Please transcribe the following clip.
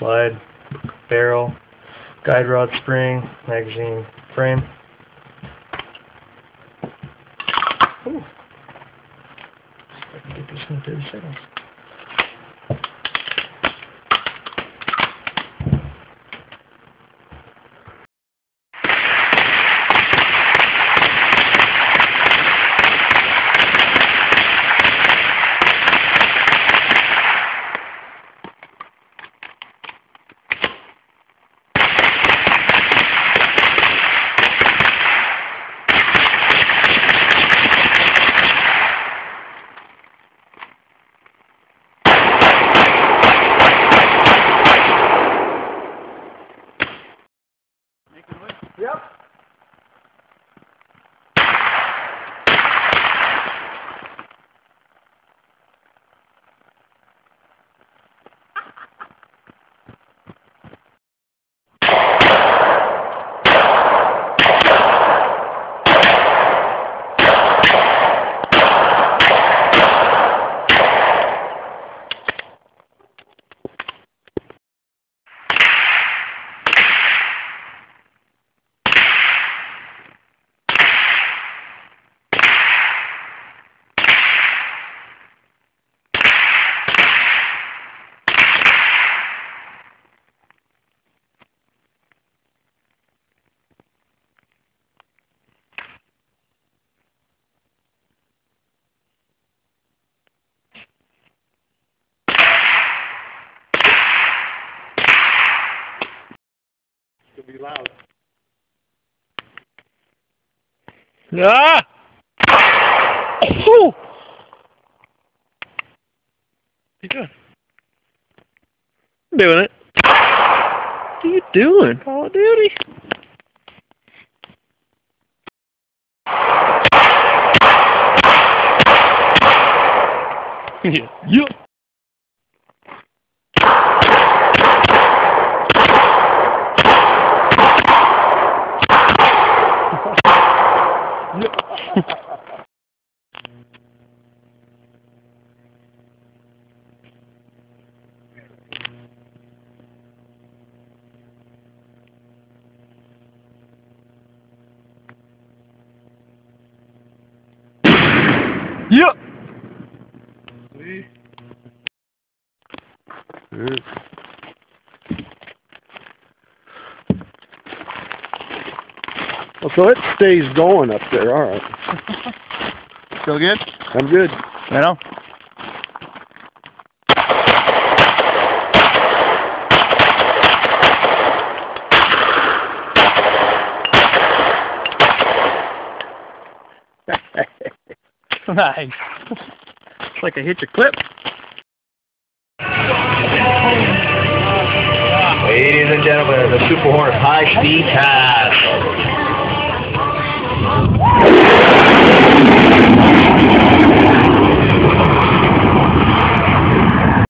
slide, barrel, guide rod spring, magazine frame. Ooh. Get this in 30 seconds. Yep. Be loud. Ah! Oh! What you doing? Doing it. What are you doing? Call of Duty? yeah. Yup. Yup. Well, so it stays going up there. All right. Feel good? I'm good. I know. nice. It's like I hit your clip. Ladies and gentlemen, the Super Hornet High Speed Pass.